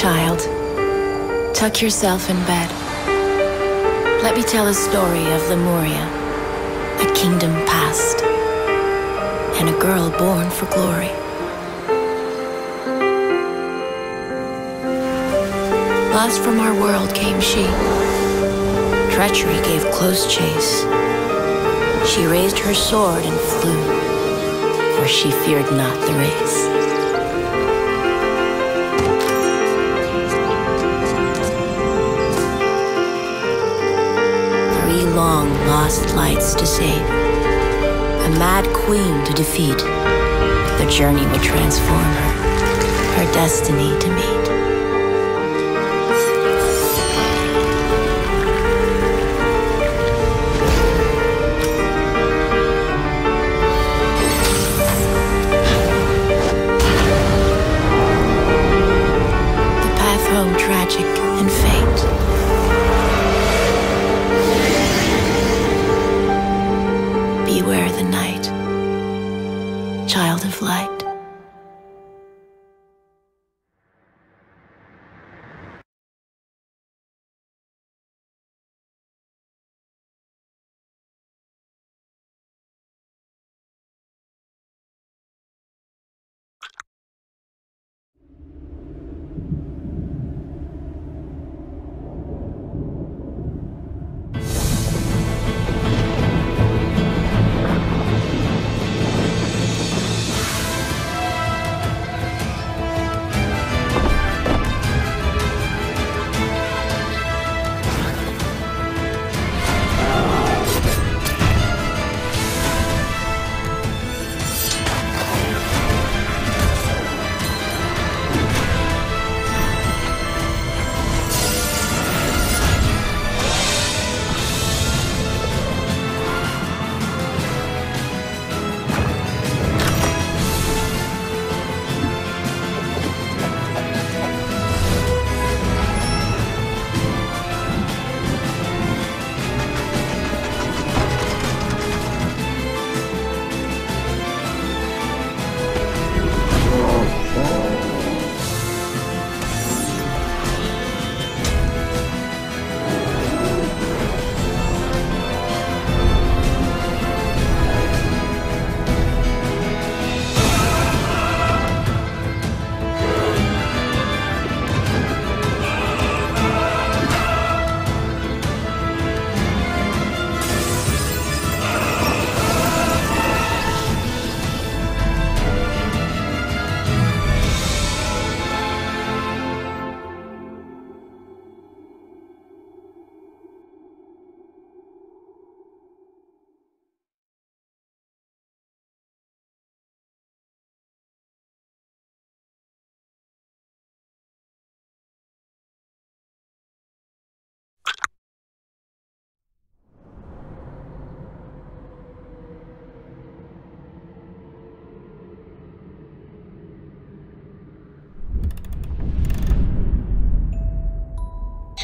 Child, tuck yourself in bed. Let me tell a story of Lemuria, a kingdom past, and a girl born for glory. Lost from our world came she. Treachery gave close chase. She raised her sword and flew, for she feared not the race. Long lost lights to save, a mad queen to defeat. The journey would transform her, her destiny to meet. Beware the night, child of light.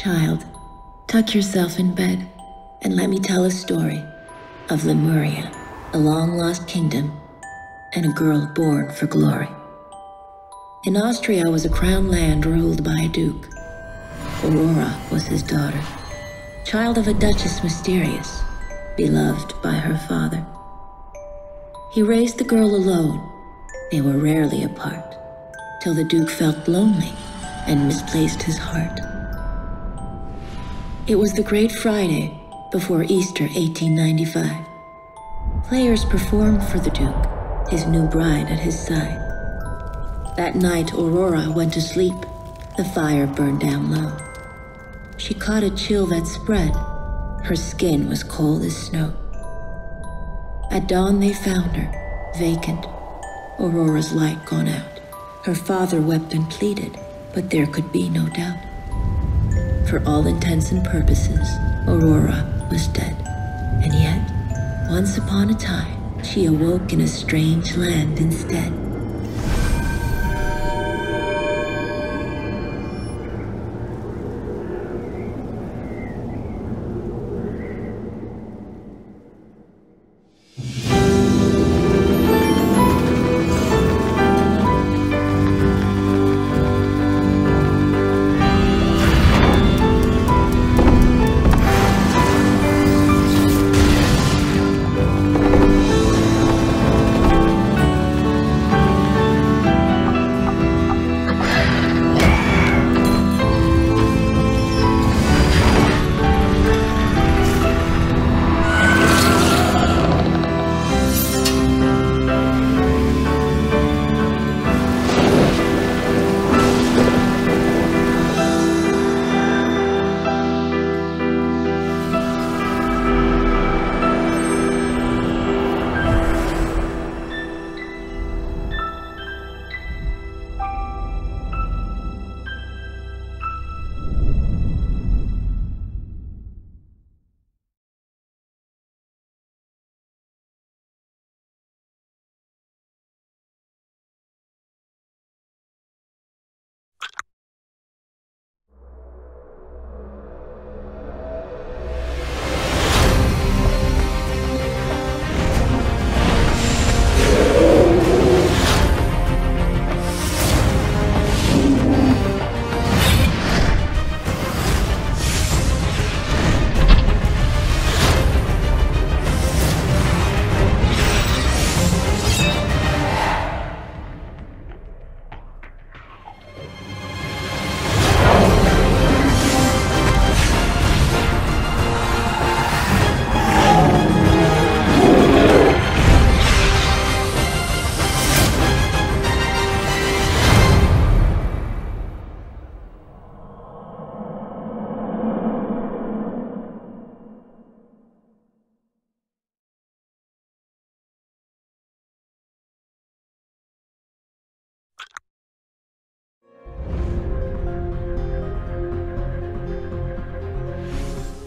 Child, tuck yourself in bed and let me tell a story of Lemuria, a long lost kingdom, and a girl born for glory. In Austria was a crown land ruled by a duke. Aurora was his daughter, child of a duchess mysterious, beloved by her father. He raised the girl alone. They were rarely apart, till the duke felt lonely and misplaced his heart. It was the Great Friday before Easter 1895. Players performed for the Duke, his new bride at his side. That night, Aurora went to sleep. The fire burned down low. She caught a chill that spread. Her skin was cold as snow. At dawn, they found her, vacant, Aurora's light gone out. Her father wept and pleaded, but there could be no doubt. For all intents and purposes, Aurora was dead. And yet, once upon a time, she awoke in a strange land instead.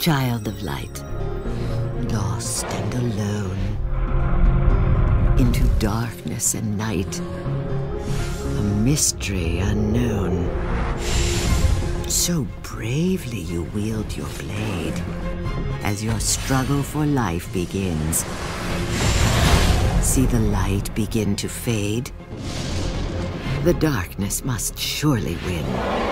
Child of light, lost and alone, into darkness and night, a mystery unknown. So bravely you wield your blade as your struggle for life begins. See the light begin to fade? The darkness must surely win.